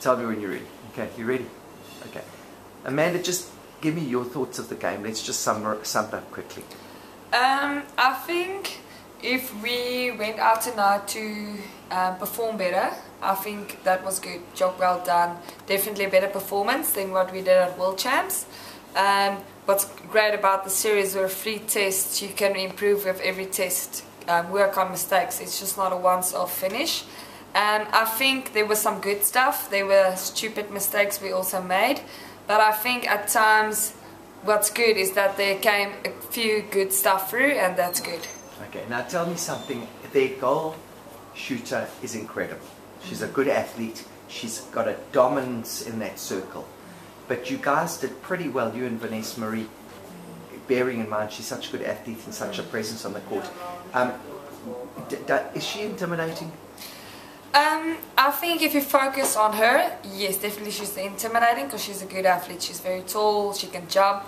tell me when you're ready. Okay, you ready? Okay. Amanda, just give me your thoughts of the game. Let's just sum, sum up quickly. Um, I think if we went out tonight to um, perform better, I think that was good. Job well done. Definitely a better performance than what we did at World Champs. Um, what's great about the series were free tests. You can improve with every test. Um, work on mistakes. It's just not a once-off finish. Um, I think there was some good stuff. There were stupid mistakes we also made. But I think at times what's good is that there came a few good stuff through and that's good. Okay, now tell me something. Their goal shooter is incredible. She's a good athlete. She's got a dominance in that circle. But you guys did pretty well, you and Vanessa Marie, bearing in mind she's such a good athlete and such a presence on the court. Um, is she intimidating? Um, I think if you focus on her, yes, definitely she's intimidating because she's a good athlete. She's very tall, she can jump,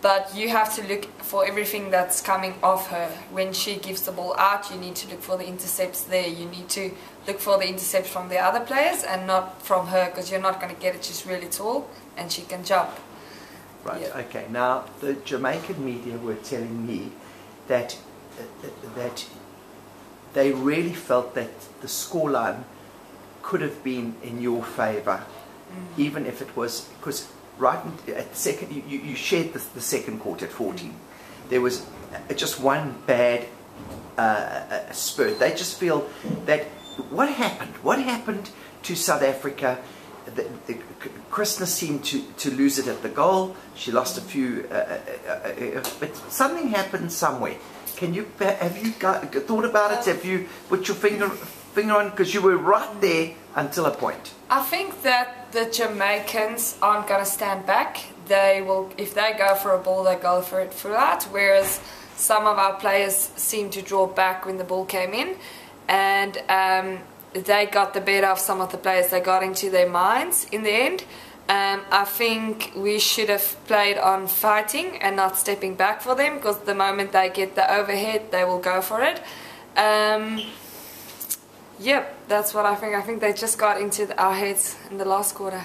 but you have to look for everything that's coming off her. When she gives the ball out, you need to look for the intercepts there. You need to look for the intercepts from the other players and not from her because you're not going to get it. She's really tall and she can jump. Right. Yeah. Okay. Now the Jamaican media were telling me that uh, that they really felt that the scoreline could have been in your favour, mm. even if it was because right at the second you, you shared the, the second quarter at 14. There was just one bad uh, spurt. They just feel that what happened? What happened to South Africa? The, the, Chrisna seemed to, to lose it at the goal. She lost a few, uh, uh, uh, uh but something happened somewhere. Can you have you got, thought about it? Have you put your finger finger on because you were right there until a point? I think that the Jamaicans aren't going to stand back. They will, if they go for a ball, they go for it throughout. Whereas some of our players seem to draw back when the ball came in, and um, they got the better of some of the players. They got into their minds in the end. Um, I think we should have played on fighting and not stepping back for them because the moment they get the overhead, they will go for it. Um, yep, that's what I think. I think they just got into our heads in the last quarter.